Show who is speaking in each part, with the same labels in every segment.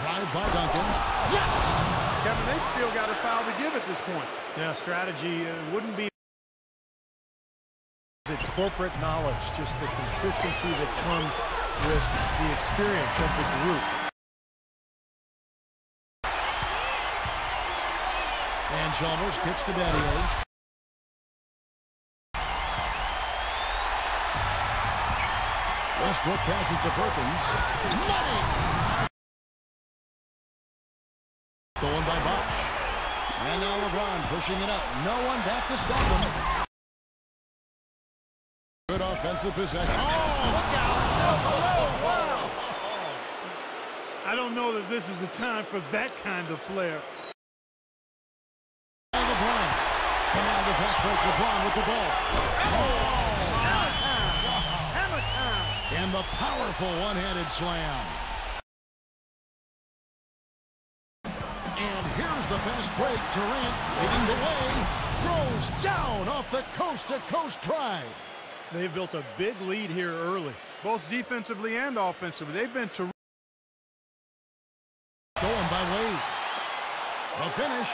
Speaker 1: Drive by Duncan. Yes!
Speaker 2: Kevin, they've still got a foul to give at this point.
Speaker 3: Yeah, strategy uh, wouldn't be it corporate knowledge, just the consistency that comes with the experience of the group.
Speaker 1: And Chalmers kicks to Battier. Westbrook passes to Perkins. By Bosh. And now LeBron pushing it up. No one back to stop him. Good offensive possession. Oh, look out!
Speaker 2: I don't know that this is the time for that kind of flair.
Speaker 1: LeBron. And now the fast break. LeBron with the ball. Oh!
Speaker 2: Hammer time!
Speaker 1: And the powerful one-handed slam. And here's the fast break. Durant leading the way. Throws down off the coast-to-coast try.
Speaker 3: They've built a big lead here early.
Speaker 2: Both defensively and offensively. They've been terrific.
Speaker 1: Stolen by Wade. The finish.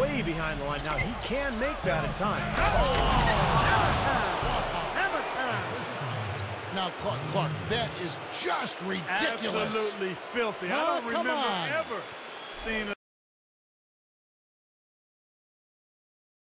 Speaker 3: Way behind the line. Now, he can make that in time.
Speaker 2: Hammer
Speaker 1: Clark, Clark, that is just ridiculous.
Speaker 2: Absolutely filthy.
Speaker 1: Oh,
Speaker 2: I don't remember
Speaker 1: on.
Speaker 2: ever seeing a